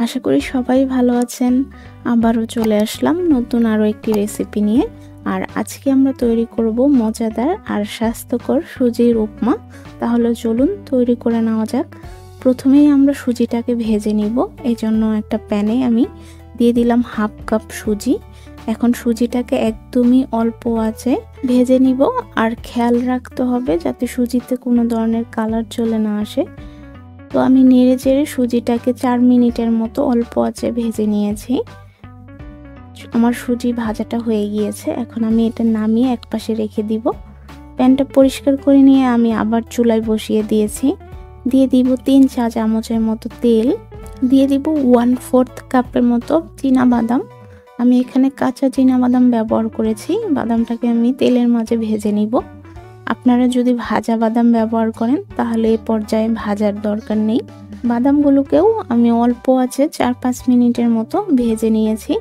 আশা করি সবাই ভালো আছেন। আবারও চলে আসলাম নতুন আরও একটি রেসিপি নিয়ে। আর আজকে আমরা তৈরি করব মজাদার আর স্বাস্থ্যকর সুজির উপমা। তাহলে চলুন তৈরি করে নেওয়া যাক। প্রথমেই আমরা সুজিটাকে ভেজে নিব। এই জন্য একটা প্যানে আমি দিয়ে দিলাম হাফ কাপ সুজি। এখন সুজিটাকে একদমই অল্প আছে ভেজে নিব। আর খেয়াল রাখতে হবে যাতে সুজিতে কোনো ধরনের কালার চলে না আসে। তো আমি নেড়ে চেড়ে সুজিটাকে চার মিনিটের মতো অল্প আছে ভেজে নিয়েছি। আমার সুজি ভাজাটা হয়ে গিয়েছে। এখন আমি এটা নামিয়ে এক পাশে রেখে দিব। প্যানটা পরিষ্কার করে নিয়ে আমি আবার চুলায় বসিয়ে দিয়েছি। দিয়ে দিব তিন চা চামচের মতো তেল। দিয়ে দিব ওয়ান ফোর্থ কাপের মতো বাদাম। আমি এখানে কাঁচা বাদাম ব্যবহার করেছি। বাদামটাকে আমি তেলের মাঝে ভেজে নিব। আপনারা যদি ভাজা বাদাম ব্যবহার করেন, তাহলে এ পর্যায়ে ভাজার দরকার নেই। বাদামগুলোকেও আমি অল্প আছে চার পাঁচ মিনিটের মতো ভেজে নিয়েছি।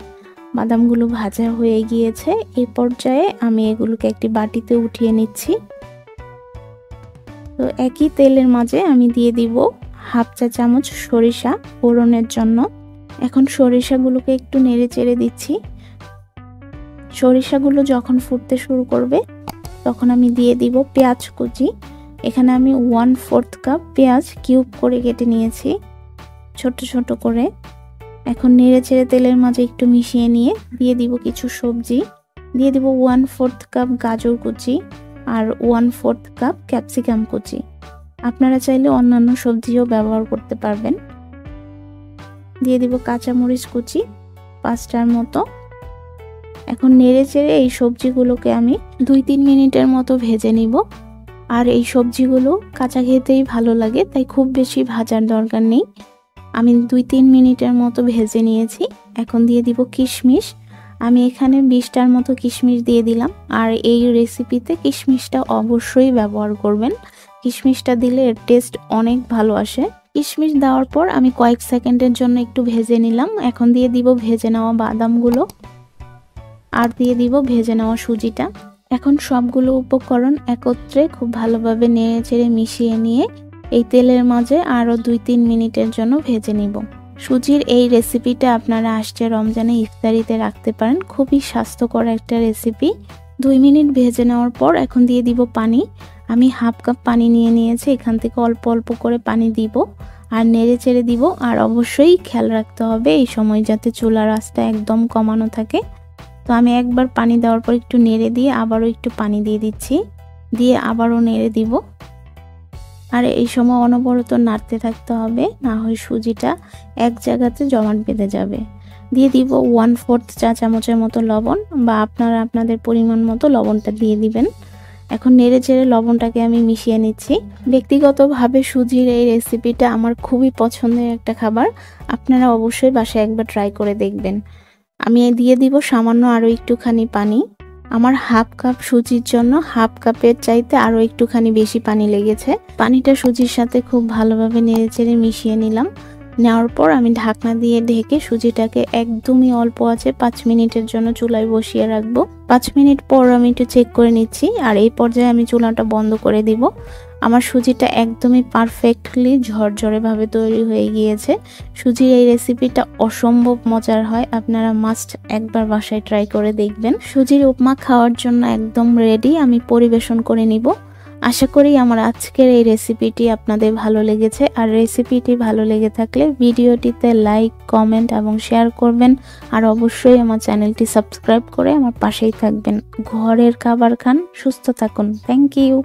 বাদামগুলো ভাজা হয়ে গিয়েছে এই পর্যায়ে আমি এগুলোকে একটি বাটিতে উঠিয়ে নিচ্ছি। তো একই তেলের মাঝে আমি দিয়ে দিব হাফ চা চামচ সরিষা ফোড়নের জন্য। এখন সরিষাগুলোকে একটু নেড়ে চেড়ে দিচ্ছি। সরিষাগুলো যখন ফুটতে শুরু করবে তখন আমি দিয়ে দিব পেঁয়াজ কুচি। এখানে আমি ওয়ান ফোর্থ কাপ পেঁয়াজ কিউব করে কেটে নিয়েছি, ছোট ছোট করে। এখন নেড়ে চেড়ে তেলের মাঝে একটু মিশিয়ে নিয়ে দিয়ে দিব কিছু সবজি। দিয়ে দিব ওয়ান ফোর্থ কাপ গাজর কুচি আর ওয়ান ফোর্থ কাপ ক্যাপসিকাম কুচি। আপনারা চাইলে অন্যান্য সবজিও ব্যবহার করতে পারবেন। দিয়ে দিব কাঁচামরিচ কুচি, পাঁচটার মতো। এখন নেড়ে চেড়ে এই সবজিগুলোকে আমি দুই তিন মিনিটের মতো ভেজে নিব। আর এই সবজিগুলো কাঁচা খেতেই ভালো লাগে, তাই খুব বেশি ভাজার দরকার নেই। আমি দুই তিন মিনিটের মতো ভেজে নিয়েছি। এখন দিয়ে দিব কিশমিশ। আমি এখানে বিশটার মতো কিশমিশ দিয়ে দিলাম। আর এই রেসিপিতে কিশমিশটা অবশ্যই ব্যবহার করবেন। কিশমিশটা দিলে এর টেস্ট অনেক ভালো আসে। কিশমিশ দেওয়ার পর আমি কয়েক সেকেন্ডের জন্য একটু ভেজে নিলাম। এখন দিয়ে দিব ভেজে নেওয়া বাদামগুলো। আর দিয়ে দিব ভেজে নেওয়া সুজিটা। এখন সবগুলো উপকরণ একত্রে খুব ভালোভাবে নেড়ে চেড়ে মিশিয়ে নিয়ে এই তেলের মাঝে আরও দুই তিন মিনিটের জন্য ভেজে নিব। সুজির এই রেসিপিটা আপনারা আসছে রমজানে ইফতারিতে রাখতে পারেন। খুবই স্বাস্থ্যকর একটা রেসিপি। দুই মিনিট ভেজে নেওয়ার পর এখন দিয়ে দিব পানি। আমি হাফ কাপ পানি নিয়ে নিয়েছি, এখান থেকে অল্প অল্প করে পানি দিব। আর নেড়ে চেড়ে দিব। আর অবশ্যই খেয়াল রাখতে হবে এই সময় যাতে চুলার আঁচটা একদম কমানো থাকে। তো আমি একবার পানি দেওয়ার পর একটু নেড়ে দিয়ে আবারও একটু পানি দিয়ে দিচ্ছি। দিয়ে আবারও নেড়ে দিব। আর এই সময় অনবরত নাড়তে থাকতে হবে, না হয় সুজিটা এক জায়গাতে জমাট বেঁধে যাবে। দিয়ে দিব ওয়ান ফোর্থ চা চামচের মতো লবণ বা আপনারা আপনাদের পরিমাণ মতো লবণটা দিয়ে দিবেন। এখন নেড়ে চেড়ে লবণটাকে আমি মিশিয়ে নিচ্ছি। ব্যক্তিগতভাবে সুজির এই রেসিপিটা আমার খুবই পছন্দের একটা খাবার। আপনারা অবশ্যই বাসায় একবার ট্রাই করে দেখবেন। আমি দিয়ে দিব সামান্য আরও একটুখানি পানি। আমার হাফ কাপ সুজির জন্য হাফ কাপের চাইতে আরও একটুখানি বেশি পানি লেগেছে। পানিটা সুজির সাথে খুব ভালোভাবে নেড়ে চেড়ে মিশিয়ে নিলাম। নেওয়ার পর আমি ঢাকনা দিয়ে ঢেকে সুজিটাকে একদমই অল্প আছে, পাঁচ মিনিটের জন্য চুলায় বসিয়ে রাখব। পাঁচ মিনিট পর আমি একটু চেক করে নিচ্ছি আর এই পর্যায়ে আমি চুলাটা বন্ধ করে দিব। আমার সুজিটা একদমই পারফেক্টলি ঝরঝরেভাবে তৈরি হয়ে গিয়েছে। সুজির এই রেসিপিটা অসম্ভব মজার হয়, আপনারা মাস্ট একবার বাসায় ট্রাই করে দেখবেন। সুজির উপমা খাওয়ার জন্য একদম রেডি আমি পরিবেশন করে নিব। আশা করি আমার আজকের এই রেসিপিটি আপনাদের ভালো লেগেছে। আর রেসিপিটি ভালো লেগে থাকলে ভিডিওটিতে লাইক কমেন্ট এবং শেয়ার করবেন। আর অবশ্যই আমার চ্যানেলটি সাবস্ক্রাইব করে আমার পাশেই থাকবেন। ঘরের খাবার খান, সুস্থ থাকুন। Thank you